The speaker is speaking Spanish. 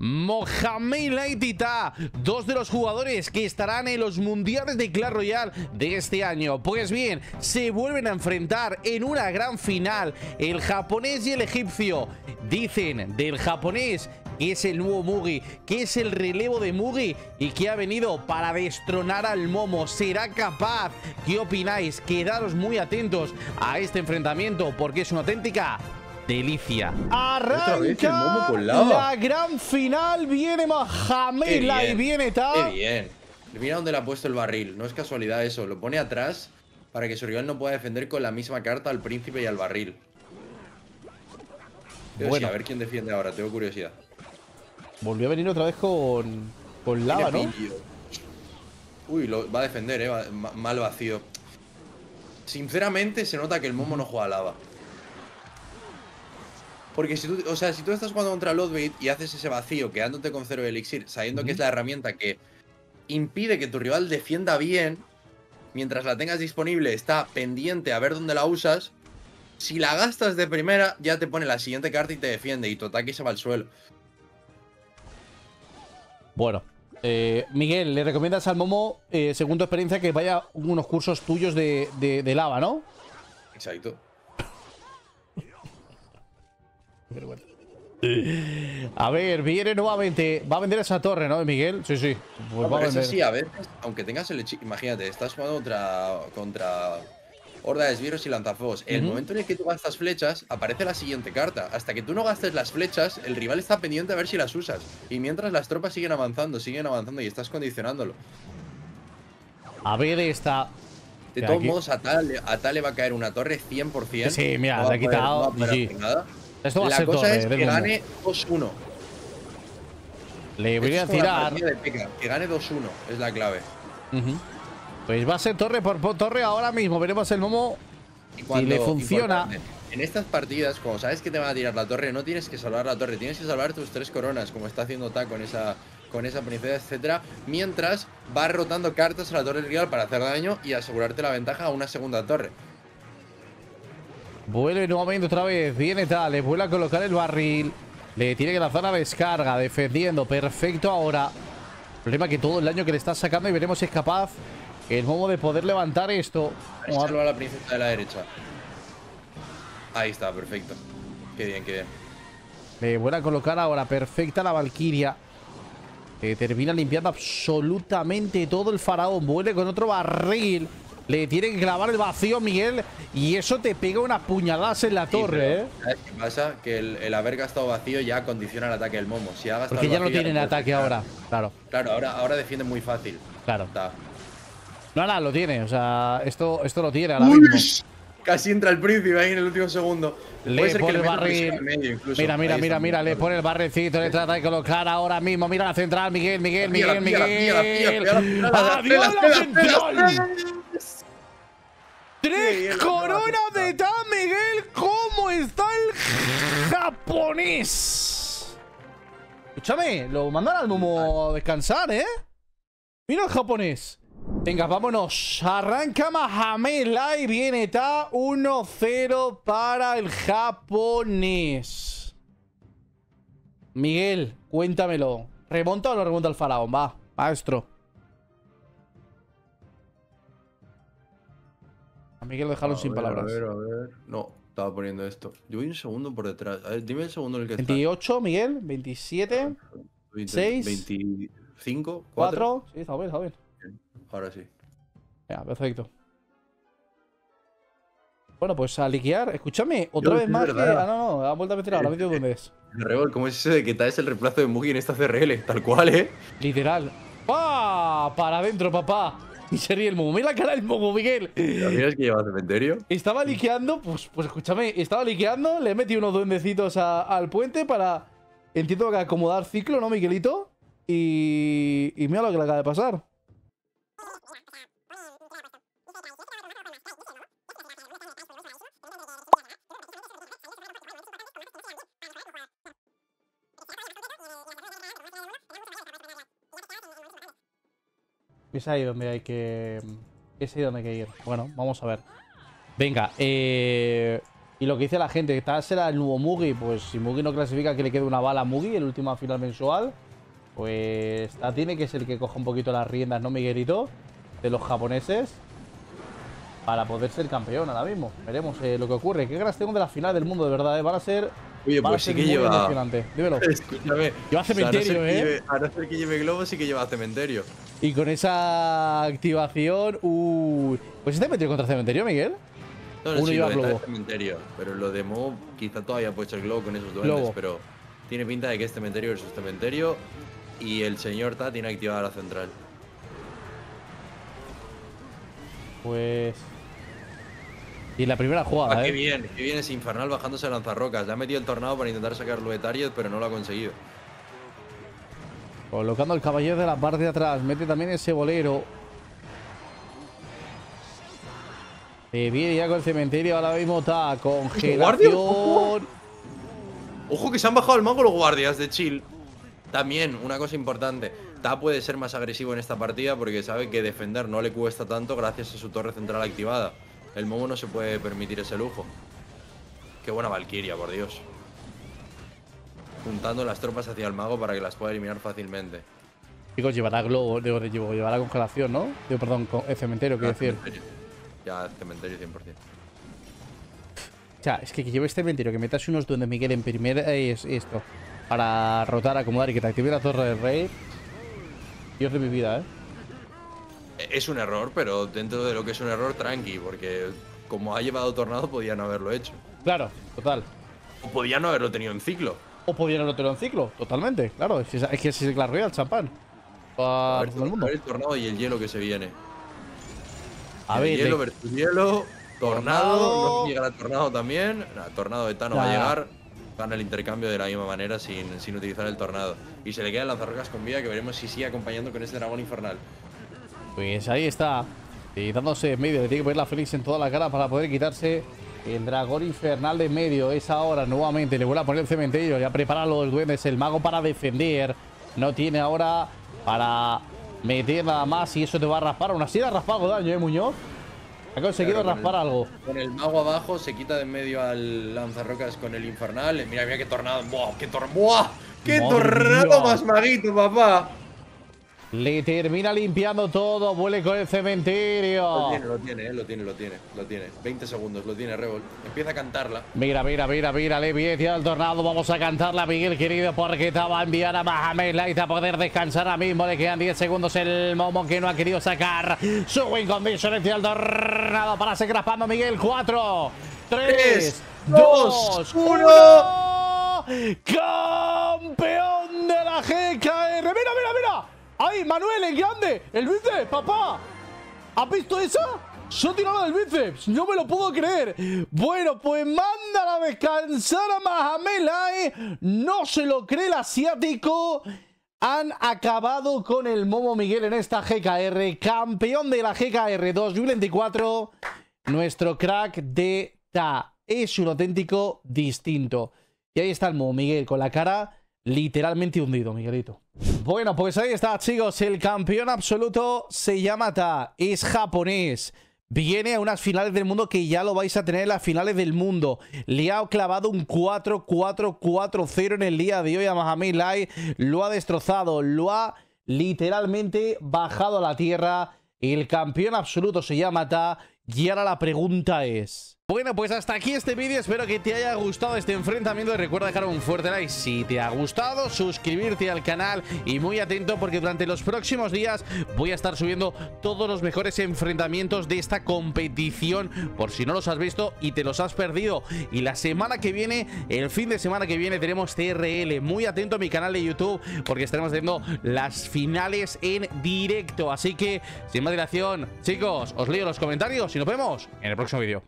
Mohamed Laitita, dos de los jugadores que estarán en los mundiales de Clash Royale de este año. Pues bien, se vuelven a enfrentar en una gran final el japonés y el egipcio. Dicen del japonés que es el nuevo Mugi, que es el relevo de Mugi y que ha venido para destronar al Momo. ¿Será capaz? ¿Qué opináis? Quedaros muy atentos a este enfrentamiento porque es una auténtica delicia. Arranca la gran final. Viene Mohamed y viene Qué bien. Mira dónde le ha puesto el barril. No es casualidad eso. Lo pone atrás para que su rival no pueda defender con la misma carta al príncipe y al barril. bueno. a ver quién defiende ahora. Tengo curiosidad. Volvió a venir otra vez con, con lava, ¿no? Uy, lo, va a defender, ¿eh? mal vacío. Sinceramente, se nota que el Momo no juega lava. Porque si tú, o sea, si tú estás jugando contra Lodbait y haces ese vacío quedándote con cero elixir, sabiendo que es la herramienta que impide que tu rival defienda bien, mientras la tengas disponible, está pendiente a ver dónde la usas. Si la gastas de primera, ya te pone la siguiente carta y te defiende, y tu ataque se va al suelo. Bueno, eh, Miguel, le recomiendas al Momo, eh, según tu experiencia, que vaya unos cursos tuyos de, de lava, ¿no? Exacto. A ver, viene nuevamente. Va a vender esa torre, ¿no, Miguel? Sí, sí. Pues va a vender. sí, a ver, aunque tengas el Imagínate, estás jugando contra, contra horda de esbirros y lanzafuegos. El momento en el que tú gastas flechas, aparece la siguiente carta. Hasta que tú no gastes las flechas, el rival está pendiente a ver si las usas. Y mientras las tropas siguen avanzando, siguen avanzando y estás condicionándolo. A ver esta. De todos modos, a tal, le va a caer una torre 100%. Sí, mira, le ha quitado. Esto va a ser cosa es que gane 2-1. Le voy a tirar. Que gane 2-1 es la clave. Pues va a ser torre por torre ahora mismo. Veremos el Momo y si le funciona. En estas partidas, como sabes que te van a tirar la torre, no tienes que salvar la torre, tienes que salvar tus tres coronas, como está haciendo Ta con esa, con esa princesa, etcétera, mientras vas rotando cartas a la torre rival para hacer daño y asegurarte la ventaja a una segunda torre. Vuelve nuevamente otra vez. Viene tal. Le vuelve a colocar el barril. Le tiene que lanzar la descarga. Defendiendo. Perfecto ahora. problema que todo el daño que le está sacando y veremos si es capaz el modo de poder levantar esto. Vamos a la princesa de la derecha. Ahí está, perfecto. Qué bien, qué bien. Le vuelve a colocar ahora perfecta la Valkyria. Que termina limpiando absolutamente todo el faraón. Vuelve con otro barril. Le tiene que clavar el vacío, Miguel. Y eso te pega unas puñaladas en la torre, ¿eh? ¿Sabes qué pasa? Que el, haber gastado vacío ya condiciona el ataque del Momo. Si ha Porque ya no tienen ataque ahora. Claro. Claro, ahora, ahora defiende muy fácil. Claro. No, no, lo tiene. O sea, esto, esto lo tiene ahora mismo. Casi entra el príncipe ahí en el último segundo. Le Puede ser que el barril. mira, mira, mira, mira, le pone el barrecito, le trata de colocar ahora mismo. Mira la central, Miguel, Miguel, Miguel, Miguel. ¡Adiós la central! ¡Tres coronas de Tan Miguel! ¿Cómo está el japonés? Escúchame, lo mandan al Momo a descansar, ¿eh? Mira el japonés. Venga, vámonos. Arranca Mahamed y viene Ta 1-0 para el japonés. Miguel, cuéntamelo. ¿Remonta o no remonta el faraón? Va, maestro. Miguel dejaron sin palabras. A ver, a ver. No, estaba poniendo esto. Yo voy un segundo por detrás. A ver, dime el segundo en el que 28, Miguel. 27. 6. 25. 4. Sí, está bien, está bien. Ahora sí. Ya, perfecto. Bueno, pues a liquear. Escúchame, otra vez más que. Ah, no, no, ha vuelto a meter ahora. ¿Metido dónde es? Rebol, ¿cómo es eso de que es el reemplazo de Mugi en esta CRL? Tal cual, ¿eh? Literal. ¡Pah! Para adentro, papá. Y se ríe el momo. Mira la cara del momo, Miguel. ¿Sabías que lleva cementerio? Estaba liqueando, pues, pues escúchame, estaba liqueando, le he metido unos duendecitos al puente para. Entiendo que acomodar ciclo, ¿no, Miguelito? Y. Y mira lo que le acaba de pasar. Es ahí donde hay que... Es ahí donde hay que ir. Bueno, vamos a ver. Venga, eh... Y lo que dice la gente, que será el nuevo Mugi. Pues si Mugi no clasifica que le quede una bala a Mugi, el último final mensual. Pues tiene que ser el que coja un poquito las riendas, ¿no, Miguelito? De los japoneses. Para poder ser campeón ahora mismo. Veremos eh, lo que ocurre. Qué ganas tengo de la final del mundo, de verdad. ¿eh? Van a ser. Oye, pues sí que lleva. Dímelo. Escúchame. Lleva o sea, a no cementerio, ¿eh? lleve- A no ser que lleve globo, sí que lleva cementerio. Y con esa activación. Uy. Pues este metido contra cementerio, Miguel. No, no, Uno sí, lleva globo. cementerio. Pero lo de Mo, quizá todavía puede echar globo con esos duendes, Globo. pero tiene pinta de que es cementerio versus cementerio. Y el señor Ta tiene activada la central. Pues. Y la primera jugada, Ah, qué ¿eh? bien, qué bien ese infernal bajándose a lanzarrocas. Le ha metido el tornado para intentar sacarlo de Target, pero no lo ha conseguido. Colocando el caballero de la parte de atrás. Mete también ese bolero. Se viene ya con el cementerio. Ahora mismo está guardia? Ojo. congelación. Ojo que se han bajado el mago los guardias de chill. También, una cosa importante. Ta puede ser más agresivo en esta partida porque sabe que defender no le cuesta tanto gracias a su torre central activada. El Momo no se puede permitir ese lujo. Qué buena Valkyria, por Dios. Juntando las tropas hacia el mago para que las pueda eliminar fácilmente. Chicos, llevará globo. Digo, digo, llevará congelación, ¿no? Digo, perdón, con- el cementerio, quiero decir. cementerio. Ya, cementerio 100%. O sea, es que que lleves cementerio, que metas unos duendes, Miguel, en primer es esto. Para rotar, acomodar y que te active la torre del rey. Dios de mi vida, ¿eh? Es un error, pero dentro de lo que es un error, tranqui, porque como ha llevado tornado, podía no haberlo hecho. Claro, total. O podía no haberlo tenido en ciclo. O podían no tenerlo en ciclo, totalmente, claro. Es que es que es el Clash Royale, champán. Para ver, todo el mundo. el tornado y el hielo que se viene. A El ver, hielo le- versus hielo, tornado, Tornado. no llegará tornado también. Nah, tornado de Tano va a llegar. Gana el intercambio de la misma manera sin, sin utilizar el tornado. Y se le queda el lanzarrocas con vida que veremos si sigue acompañando con este dragón infernal. Pues ahí está. Y dándose en medio, le tiene que poner la Félix en toda la cara para poder quitarse el dragón infernal de medio. Es ahora nuevamente, le vuelve a poner el cementerio, ya prepara los duendes, el mago para defender. No tiene ahora para meter nada más y eso te va a raspar. Aún así le ha raspado algo daño, ¿eh, Muñoz? Ha conseguido Claro, raspar el- algo. Con el mago abajo se quita de en medio al lanzarrocas con el infernal. Mira, mira qué tornado. ¡Buah! ¡Qué, tor ¡Buah! ¡Qué tornado más maguito, papá! Le termina limpiando todo, vuele con el Lo cementerio. tiene, lo tiene, eh, lo tiene, lo tiene, lo tiene. 20 segundos, lo tiene Revol. Empieza a cantarla. Mira, mira, mira, mira, le viene al tornado. Vamos a cantarla, Miguel, querido, porque va a enviar a Mohamed Light a poder descansar ahora mismo. Le quedan 10 segundos el Momo que no ha querido sacar su win condition el tornado para seguir raspando, Miguel. 4, 3, Tres, 2, dos, 1. Campeón de la GKR. Manuel, en grande. El bíceps, papá. ¿Has visto esa? Ha tirado del bíceps, no me lo puedo creer. Bueno, pues mándala a descansar a Mahamed Lai. No se lo cree el asiático. Han acabado con el Momo Miguel en esta GKR. Campeón de la GKR 2024. Nuestro crack de Ta. Es un auténtico distinto. Y ahí está el Momo Miguel con la cara literalmente hundido, Miguelito. Bueno, pues ahí está, chicos. El campeón absoluto se llama Ta. Es japonés. Viene a unas finales del mundo que ya lo vais a tener en las finales del mundo. Le ha clavado un 4-4-4-0 en el día de hoy a Mahamed Lai. Lo ha destrozado, lo ha literalmente bajado a la tierra. El campeón absoluto se llama Ta. Y ahora la pregunta es... Bueno, pues hasta aquí este vídeo. Espero que te haya gustado este enfrentamiento. Recuerda dejar un fuerte like si te ha gustado, suscribirte al canal y muy atento porque durante los próximos días voy a estar subiendo todos los mejores enfrentamientos de esta competición por si no los has visto y te los has perdido. Y la semana que viene, el fin de semana que viene, tenemos TRL. Muy atento a mi canal de YouTube porque estaremos haciendo las finales en directo. Así que, sin más dilación, chicos, os leo los comentarios y nos vemos en el próximo vídeo.